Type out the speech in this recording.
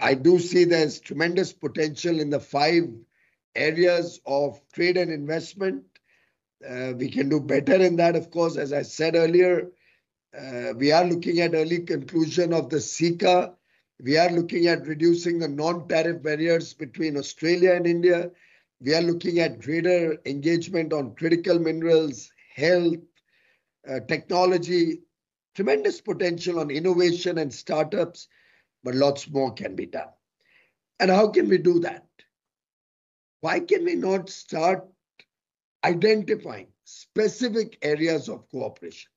I do see there's tremendous potential in the five areas of trade and investment. Uh, we can do better in that, of course. As I said earlier, uh, we are looking at early conclusion of the CECA. We are looking at reducing the non-tariff barriers between Australia and India. We are looking at greater engagement on critical minerals, health, uh, technology, tremendous potential on innovation and startups, but lots more can be done. And how can we do that? Why can we not start identifying specific areas of cooperation?